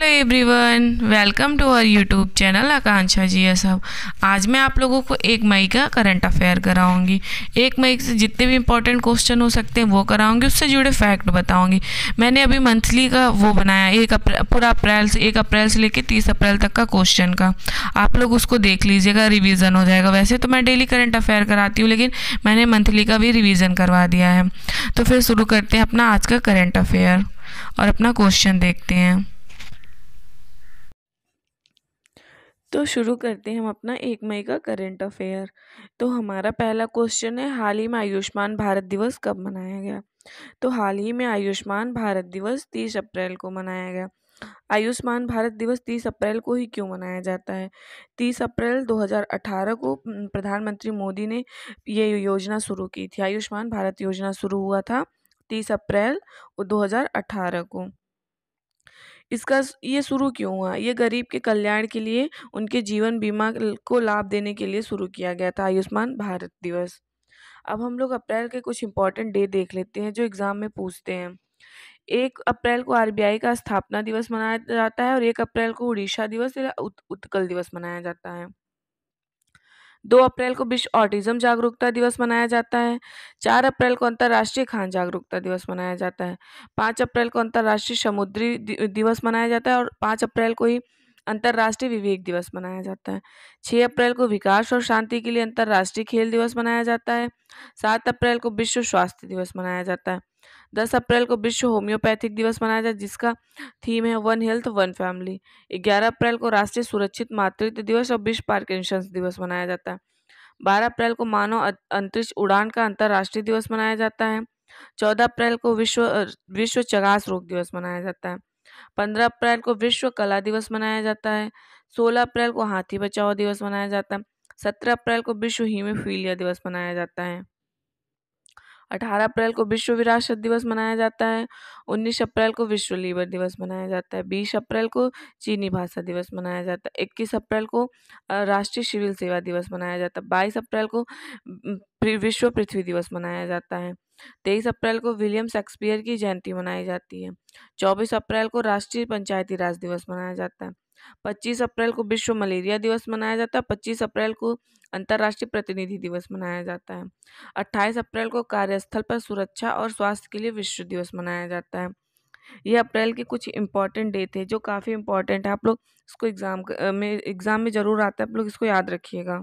Hello everyone welcome to our YouTube channel Akanksha ji ये सब। आज मैं आप लोगों को एक मई का करंट अफेयर कराऊँगी। एक मई से जितने भी इंपॉर्टेंट क्वेश्चन हो सकते हैं, वो कराऊँगी, उससे जुड़े फैक्ट बताऊँगी। मैंने अभी मंथली का वो बनाया, एक अप्रैल, पूरा अप्रैल से, एक अप्रैल से लेकर तीस अप्रैल तक का क्वेश्चन का। आप लोग उसको देख लीजिएगा रिविज़न हो जाएगा। वैसे तो मैं डेली करंट अफेयर कराती हूँ, लेकिन मैंने मंथली का भी रिविज़न करवा दिया है। तो फिर शुरू करते हैं अपना आज का करेंट अफेयर और अपना क्वेश्चन देखते हैं। तो शुरू करते हैं हम अपना एक मई का करेंट अफेयर। तो हमारा पहला क्वेश्चन है, हाल ही में आयुष्मान भारत दिवस कब मनाया गया? तो हाल ही में आयुष्मान भारत दिवस तीस अप्रैल को मनाया गया। आयुष्मान भारत दिवस तीस अप्रैल को ही क्यों मनाया जाता है? तीस अप्रैल 2018 को प्रधानमंत्री मोदी ने ये योजना शुरू की थी। आयुष्मान भारत योजना शुरू हुआ था तीस अप्रैल 2018 को। इसका ये शुरू क्यों हुआ? ये गरीब के कल्याण के लिए, उनके जीवन बीमा को लाभ देने के लिए शुरू किया गया था आयुष्मान भारत दिवस। अब हम लोग अप्रैल के कुछ इंपॉर्टेंट डे देख लेते हैं, जो एग्ज़ाम में पूछते हैं। एक अप्रैल को आरबीआई का स्थापना दिवस मनाया जाता है और एक अप्रैल को उड़ीसा दिवस या उत्कल दिवस मनाया जाता है। दो अप्रैल को विश्व ऑटिज्म जागरूकता दिवस मनाया जाता है। चार अप्रैल को अंतर्राष्ट्रीय खान जागरूकता दिवस मनाया जाता है। पाँच अप्रैल को अंतर्राष्ट्रीय समुद्री दिवस मनाया जाता है और पाँच अप्रैल को ही अंतर्राष्ट्रीय विवेक दिवस मनाया जाता है। छः अप्रैल को विकास और शांति के लिए अंतर्राष्ट्रीय खेल दिवस मनाया जाता है। सात अप्रैल को विश्व स्वास्थ्य दिवस मनाया जाता है। दस अप्रैल को विश्व होम्योपैथिक दिवस मनाया जाता है जिसका थीम है वन हेल्थ वन फैमिली ग्यारह अप्रैल को राष्ट्रीय सुरक्षित मातृत्व दिवस और विश्व पार्किंसंस दिवस मनाया जाता है। बारह अप्रैल को मानव अंतरिक्ष उड़ान का अंतर्राष्ट्रीय दिवस मनाया जाता है। चौदह अप्रैल को विश्व विश्व चगास रोग दिवस मनाया जाता है। पंद्रह अप्रैल को विश्व कला दिवस मनाया जाता है। सोलह अप्रैल को हाथी बचाओ दिवस मनाया जाता है। सत्रह अप्रैल को विश्व हीमोफीलिया दिवस मनाया जाता है। अठारह अप्रैल को विश्व विरासत दिवस मनाया जाता है, उन्नीस अप्रैल को विश्व लीवर दिवस मनाया जाता है, बीस अप्रैल को चीनी भाषा दिवस मनाया जाता है, इक्कीस अप्रैल को राष्ट्रीय सिविल सेवा दिवस मनाया जाता है, बाईस अप्रैल को विश्व पृथ्वी दिवस मनाया जाता है, तेईस अप्रैल को विलियम शेक्सपियर की जयंती मनाई जाती है, चौबीस अप्रैल को राष्ट्रीय पंचायती राज दिवस मनाया जाता है। पच्चीस अप्रैल को विश्व मलेरिया दिवस मनाया जाता है, पच्चीस अप्रैल को अंतर्राष्ट्रीय प्रतिनिधि दिवस मनाया जाता है, अट्ठाईस अप्रैल को कार्यस्थल पर सुरक्षा और स्वास्थ्य के लिए विश्व दिवस मनाया जाता है। ये अप्रैल के कुछ इंपॉर्टेंट डे थे, जो काफ़ी इंपॉर्टेंट है, आप लोग इसको एग्ज़ाम में एग्ज़ाम में ज़रूर आता है, आप लोग इसको याद रखिएगा।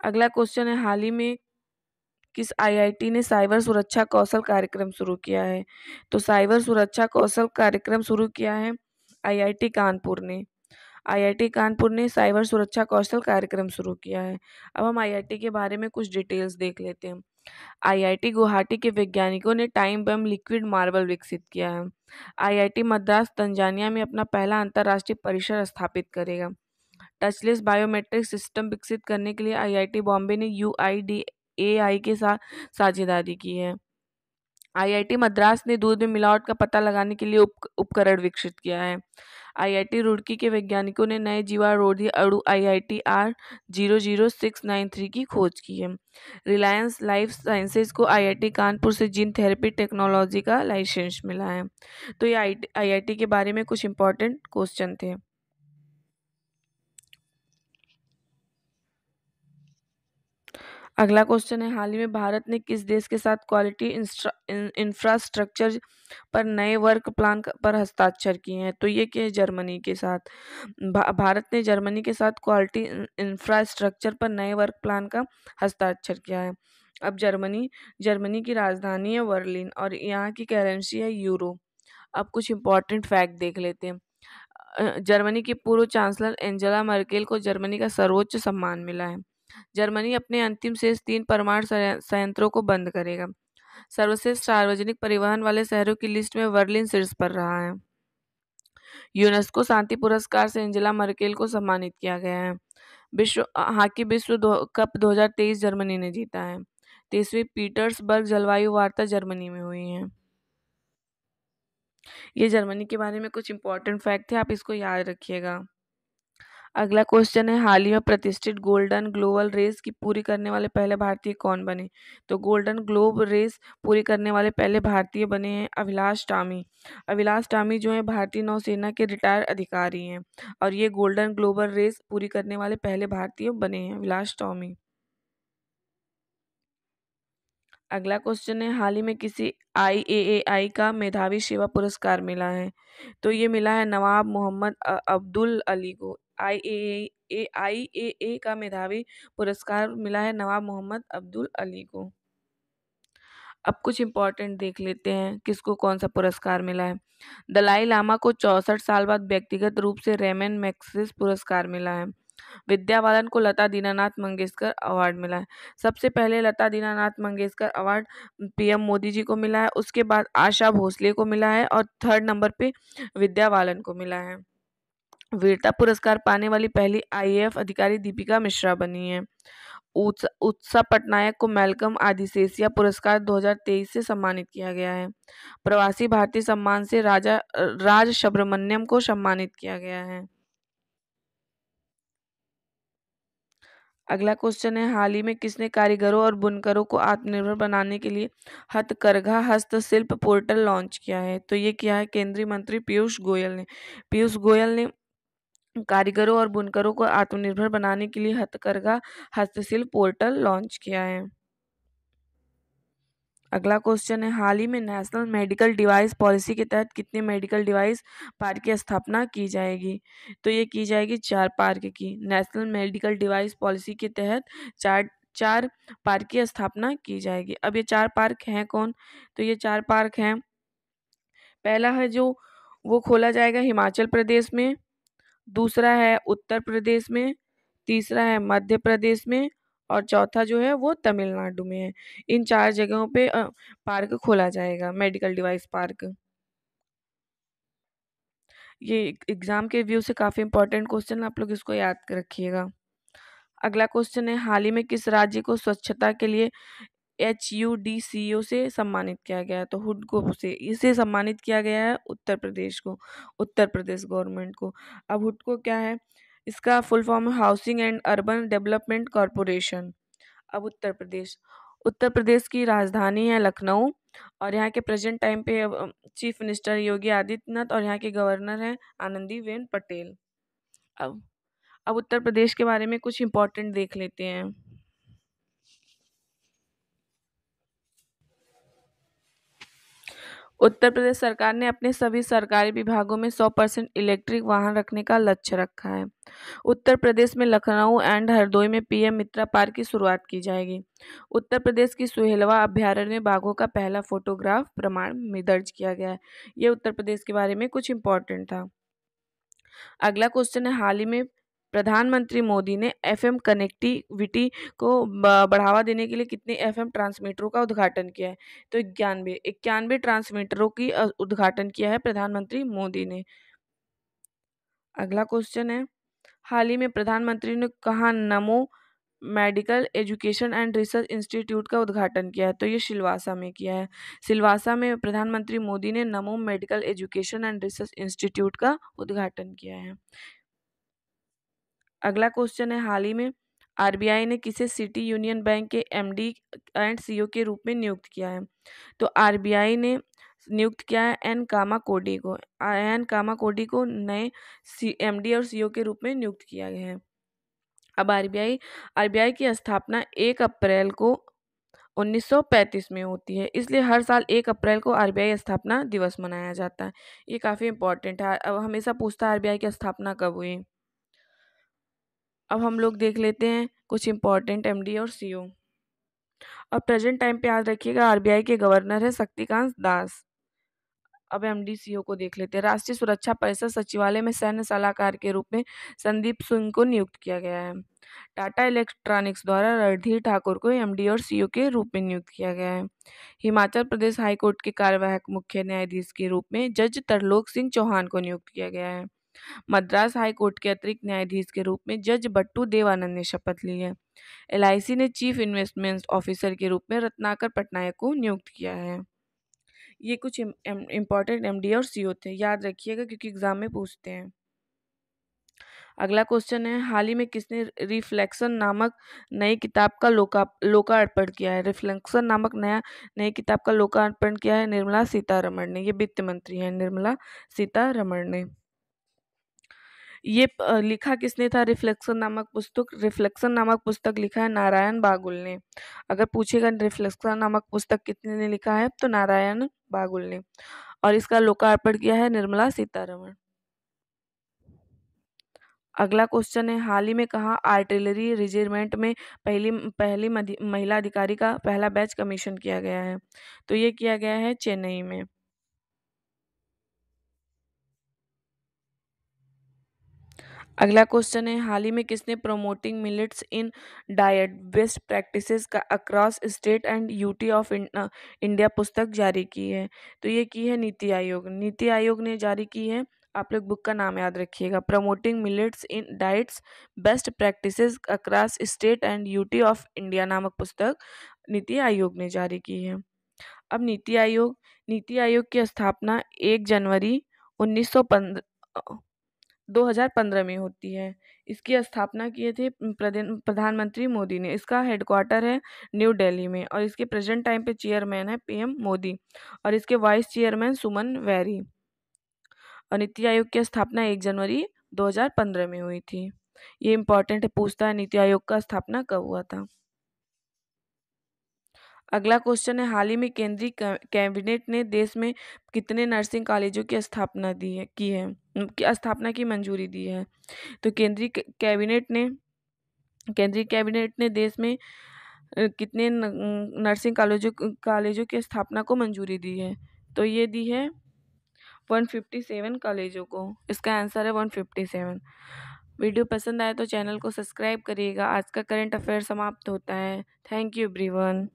अगला क्वेश्चन है, हाल ही में किस आईआईटी ने साइबर सुरक्षा कौशल कार्यक्रम शुरू किया है? तो साइबर सुरक्षा कौशल कार्यक्रम शुरू किया है आईआईटी कानपुर ने। आईआईटी कानपुर ने साइबर सुरक्षा कौशल कार्यक्रम शुरू किया है। अब हम आईआईटी के बारे में कुछ डिटेल्स देख लेते हैं। आईआईटी गुवाहाटी के वैज्ञानिकों ने टाइम बम लिक्विड मार्बल विकसित किया है। आईआईटी मद्रास, तंजानिया में अपना पहला अंतर्राष्ट्रीय परिसर स्थापित करेगा। टचलेस बायोमेट्रिक सिस्टम विकसित करने के लिए आईआईटी बॉम्बे ने यूआईडी आई के साथ साझेदारी की है। आईआईटी मद्रास ने दूध में मिलावट का पता लगाने के लिए उप, उपकरण विकसित किया है। आईआईटी रुड़की के वैज्ञानिकों ने नए जीवारोधी अणु IIT R zero zero six nine three की खोज की है। रिलायंस लाइफ साइंसेज को आईआईटी कानपुर से जीन थेरेपी टेक्नोलॉजी का लाइसेंस मिला है। तो ये आई आईआईटी के बारे में कुछ इंपॉर्टेंट क्वेश्चन थे। अगला क्वेश्चन है हाल ही में भारत ने किस देश के साथ क्वालिटी इंफ्रास्ट्रक्चर पर नए वर्क प्लान पर हस्ताक्षर किए हैं? तो ये क्या है जर्मनी के साथ। भा, भारत ने जर्मनी के साथ क्वालिटी इंफ्रास्ट्रक्चर पर नए वर्क प्लान का हस्ताक्षर किया है। अब जर्मनी जर्मनी की राजधानी है वर्लिन और यहाँ की करेंसी है यूरो अब कुछ इम्पोर्टेंट फैक्ट देख लेते हैं। जर्मनी की पूर्व चांसलर एंजेला मर्केल को जर्मनी का सर्वोच्च सम्मान मिला है। जर्मनी अपने अंतिम शेष तीन परमाणु संयंत्रों को बंद करेगा। सर्वश्रेष्ठ सार्वजनिक परिवहन वाले शहरों की लिस्ट में वर्लिन शीर्ष पर रहा है। यूनेस्को शांति पुरस्कार से एंजेला मर्केल को सम्मानित किया गया है। विश्व, हॉकी विश्व कप 2023 जर्मनी ने जीता है। तीसवीं पीटर्सबर्ग जलवायु वार्ता जर्मनी में हुई है। ये जर्मनी के बारे में कुछ इंपॉर्टेंट फैक्ट थे, आप इसको याद रखिएगा। अगला क्वेश्चन है, हाल ही में प्रतिष्ठित गोल्डन ग्लोबल रेस की पूरी करने वाले पहले भारतीय कौन बने? तो गोल्डन ग्लोब रेस पूरी करने वाले पहले भारतीय बने हैं अभिलाष टामी। अभिलाष टामी जो है, भारतीय नौसेना के रिटायर अधिकारी हैं और ये गोल्डन ग्लोबल रेस पूरी करने वाले पहले भारतीय बने हैं अभिलाष टॉमी। अगला क्वेश्चन है, हाल ही में किसी आईएएआई का मेधावी सेवा पुरस्कार मिला है। तो ये मिला है नवाब मोहम्मद अब्दुल अली को। आई ए आई ए ए का मेधावी पुरस्कार मिला है नवाब मोहम्मद अब्दुल अली को। अब कुछ इम्पोर्टेंट देख लेते हैं, किसको कौन सा पुरस्कार मिला है? दलाई लामा को चौसठ साल बाद व्यक्तिगत रूप से रेमन मैक्सिस पुरस्कार मिला है। विद्या बालन को लता दीनानाथ मंगेशकर अवार्ड मिला है। सबसे पहले लता दीनानाथ मंगेशकर अवार्ड पीएम मोदी जी को मिला है, उसके बाद आशा भोसले को मिला है और थर्ड नंबर पे विद्या बालन को मिला है। वीरता पुरस्कार पाने वाली पहली आईएएफ अधिकारी दीपिका मिश्रा बनी है। उत्सा पटनायक को मेलकम आदिशेषिया पुरस्कार 2023 से सम्मानित किया गया है। प्रवासी भारतीय सम्मान से राजा, राज सुब्रमण्यम को सम्मानित किया गया है। अगला क्वेश्चन है, हाल ही में किसने कारीगरों और बुनकरों को आत्मनिर्भर बनाने के लिए हथकरघा हस्तशिल्प पोर्टल लॉन्च किया है? तो ये किया है केंद्रीय मंत्री पीयूष गोयल ने। पीयूष गोयल ने कारीगरों और बुनकरों को आत्मनिर्भर बनाने के लिए हथकरघा हस्तशिल्प पोर्टल लॉन्च किया है। अगला क्वेश्चन है, हाल ही में नेशनल मेडिकल डिवाइस पॉलिसी के तहत कितने मेडिकल डिवाइस पार्क की स्थापना की जाएगी? तो ये की जाएगी चार पार्क की। नेशनल मेडिकल डिवाइस पॉलिसी के तहत चार चार पार्क की स्थापना की जाएगी। अब ये चार पार्क हैं कौन? तो ये चार पार्क हैं। पहला है जो, वो खोला जाएगा हिमाचल प्रदेश में। दूसरा है उत्तर प्रदेश में, तीसरा है मध्य प्रदेश में और चौथा जो है वो तमिलनाडु में है। इन चार जगहों पे पार्क खोला जाएगा, मेडिकल डिवाइस पार्क। ये एग्ज़ाम के व्यू से काफ़ी इंपॉर्टेंट क्वेश्चन आप लोग इसको याद रखिएगा। अगला क्वेश्चन है, हाल ही में किस राज्य को स्वच्छता के लिए H U D C O से सम्मानित किया गया है तो हुडको से इसे सम्मानित किया गया है उत्तर प्रदेश को, उत्तर प्रदेश गवर्नमेंट को। अब हुड को क्या है? इसका फुल फॉर्म है housing and urban development corporation. अब उत्तर प्रदेश उत्तर प्रदेश की राजधानी है लखनऊ, और यहाँ के प्रेजेंट टाइम पे चीफ मिनिस्टर योगी आदित्यनाथ और यहाँ के गवर्नर हैं आनंदीबेन पटेल। अब अब उत्तर प्रदेश के बारे में कुछ इम्पोर्टेंट देख लेते हैं। उत्तर प्रदेश सरकार ने अपने सभी सरकारी विभागों में 100 परसेंट इलेक्ट्रिक वाहन रखने का लक्ष्य रखा है। उत्तर प्रदेश में लखनऊ एंड हरदोई में पीएम मित्रा पार्क की शुरुआत की जाएगी। उत्तर प्रदेश की सुहेलवा अभ्यारण्य में बाघों का पहला फोटोग्राफ प्रमाण में दर्ज किया गया है। ये उत्तर प्रदेश के बारे में कुछ इंपॉर्टेंट था। अगला क्वेश्चन है, हाल ही में प्रधानमंत्री मोदी ने एफएम कनेक्टिविटी को बढ़ावा देने के लिए कितने एफएम ट्रांसमीटरों का उद्घाटन किया है? तो इक्यानवे इक्यानवे ट्रांसमीटरों की उद्घाटन किया है प्रधानमंत्री मोदी ने। अगला क्वेश्चन है। हाल ही में प्रधानमंत्री ने कहा, Namo medical education and research institute का उद्घाटन किया है तो ये सिलवासा में किया है। सिलवासा में प्रधानमंत्री मोदी ने Namo medical education and research institute का उद्घाटन किया है। अगला क्वेश्चन है हाल ही में, आरबीआई ने किसे सिटी यूनियन बैंक के एमडी एंड सीईओ के रूप में नियुक्त किया है? तो आरबीआई ने नियुक्त किया है एन कामा कोडी को। एन कामा कोडी को नए सी एमडी और सीईओ के रूप में नियुक्त किया गया है। अब आरबीआई आरबीआई की स्थापना एक अप्रैल को 1935 में होती है, इसलिए हर साल एक अप्रैल को आरबीआई स्थापना दिवस मनाया जाता है। ये काफ़ी इंपॉर्टेंट है। अब हमेशा पूछता है आरबीआई की स्थापना कब हुई? अब हम लोग देख लेते हैं कुछ इम्पोर्टेंट एमडी और सीईओ अब प्रेजेंट टाइम पे याद रखिएगा आरबीआई के गवर्नर है शक्तिकांत दास। अब एम डी को देख लेते हैं। राष्ट्रीय सुरक्षा परिषद सचिवालय में सैन्य सलाहकार के रूप में संदीप सिंह को नियुक्त किया गया है। टाटा इलेक्ट्रॉनिक्स द्वारा रणधीर ठाकुर को एमडी और सीईओ के रूप में नियुक्त किया गया है। हिमाचल प्रदेश हाईकोर्ट के कार्यवाहक मुख्य न्यायाधीश के रूप में जज तरलोक सिंह चौहान को नियुक्त किया गया है। मद्रास हाई कोर्ट के अतिरिक्त न्यायाधीश के रूप में जज बट्टू देवानंद ने शपथ ली है। एलआईसी ने चीफ इन्वेस्टमेंट ऑफिसर के रूप में रत्नाकर पटनायक को नियुक्त किया है। ये कुछ इंपॉर्टेंट एम और सी थे, याद रखिएगा क्योंकि एग्ज़ाम में पूछते हैं। अगला क्वेश्चन है, हाल ही में किसने रिफ्लेक्शन नामक नई किताब का लोका, लोकार्पण किया है? रिफ्लेक्शन नामक नया, नई किताब का लोकार्पण किया है निर्मला सीतारमण ने, ये वित्त मंत्री हैं निर्मला सीतारमण ने। ये लिखा किसने था? रिफ्लेक्शन नामक पुस्तक, रिफ्लेक्शन नामक पुस्तक लिखा है नारायण बागुल ने। अगर पूछेगा रिफ्लेक्शन नामक पुस्तक कितने ने लिखा है तो नारायण बागुल ने। और इसका लोकार्पण किया है निर्मला सीतारमण। अगला क्वेश्चन है, हाल ही में कहा आर्टिलरी रेजिमेंट में पहली पहली महिला अधिकारी का पहला बैच कमीशन किया गया है? तो ये किया गया है चेन्नई में। अगला क्वेश्चन है, हाल ही में किसने promoting millets in diet best practices का across state and UT of India पुस्तक जारी की है। तो ये की है नीति आयोग। नीति आयोग ने जारी की है, आप लोग बुक का नाम याद रखिएगा। Promoting millets in diets best practices across state and UT of India नामक पुस्तक नीति आयोग ने जारी की है। अब नीति आयोग नीति आयोग की स्थापना एक जनवरी उन्नीस सौ 2015 में होती है। इसकी स्थापना किए थे प्रधानमंत्री मोदी ने। इसका हेडक्वार्टर है न्यू दिल्ली में और इसके प्रेजेंट टाइम पे चेयरमैन है पीएम मोदी और इसके वाइस चेयरमैन सुमन वैरी। और नीति आयोग की स्थापना एक जनवरी 2015 में हुई थी। ये इंपॉर्टेंट है, पूछता है नीति आयोग का स्थापना कब हुआ था? अगला क्वेश्चन है, हाल ही में केंद्रीय कैबिनेट ने देश में कितने नर्सिंग कॉलेजों की स्थापना दी है, की है की स्थापना की मंजूरी दी है? तो केंद्रीय कैबिनेट ने, केंद्रीय कैबिनेट ने देश में कितने नर्सिंग कॉलेजों कॉलेजों की स्थापना को मंजूरी दी है? तो ये दी है 157 कॉलेजों को। इसका आंसर है 157 वीडियो पसंद आए तो चैनल को सब्सक्राइब करिएगा। आज का करंट अफेयर समाप्त होता है। Thank you everyone